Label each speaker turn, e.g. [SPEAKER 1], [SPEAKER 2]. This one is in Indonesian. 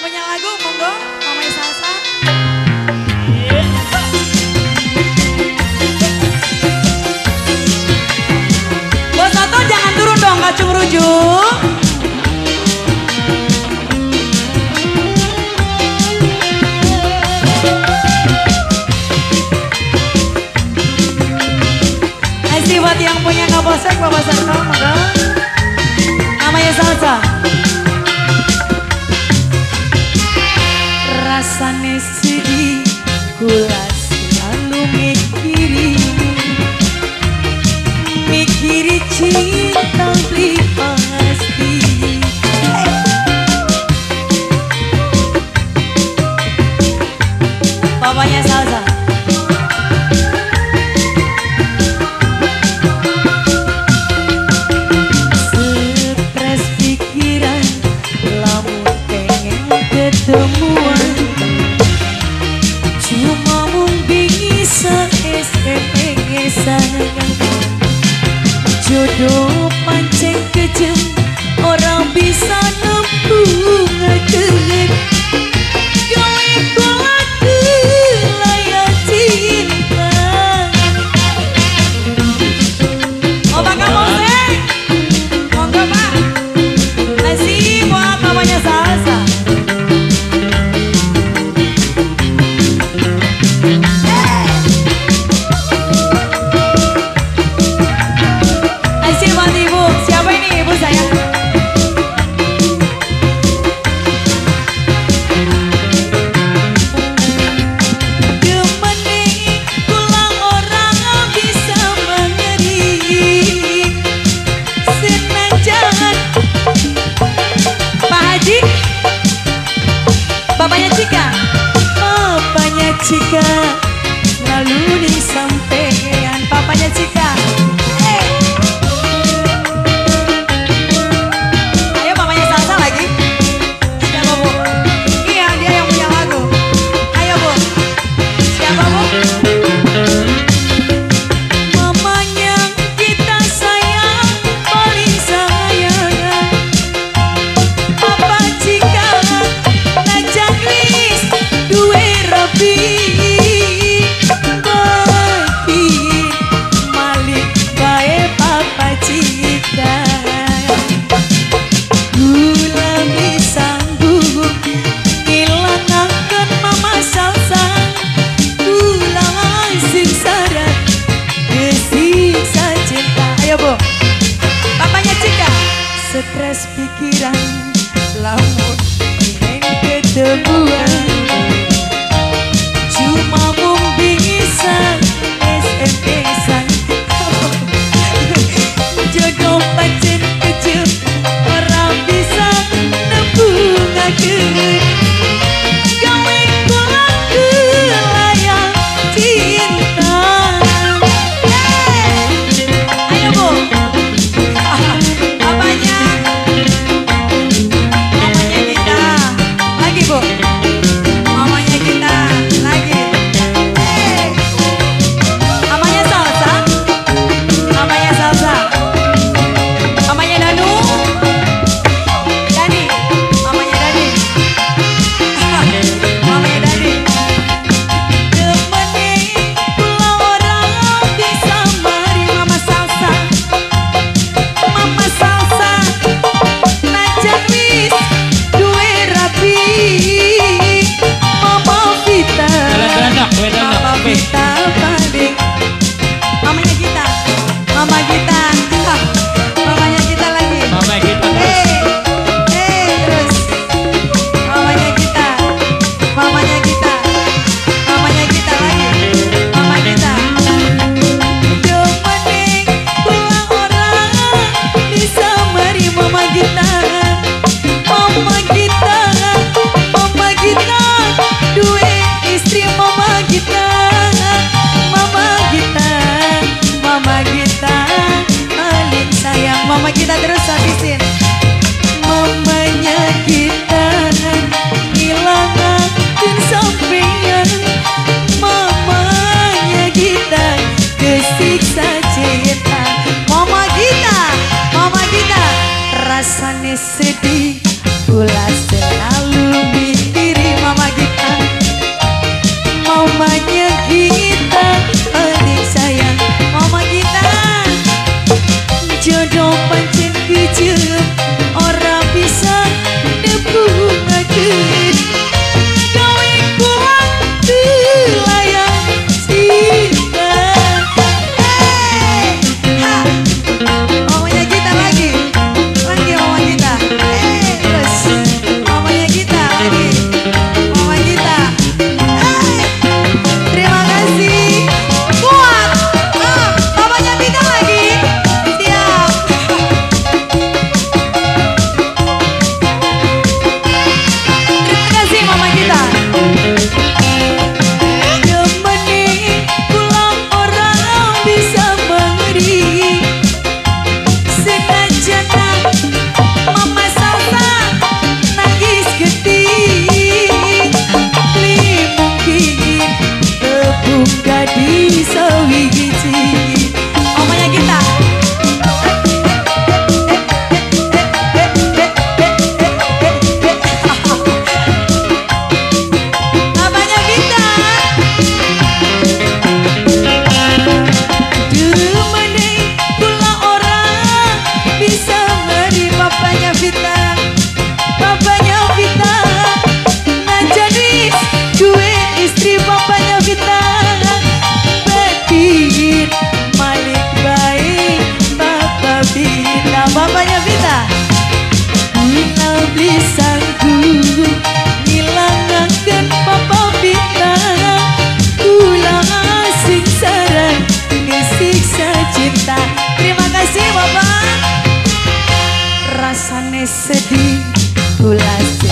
[SPEAKER 1] punya lagu monggo Mama Salsa. Bos Toto jangan turun dong kacung rujuk. me complete. hidup mancing kejem Orang bisa Cika Lalu disampaikan papanya Cika rasane sedih ulas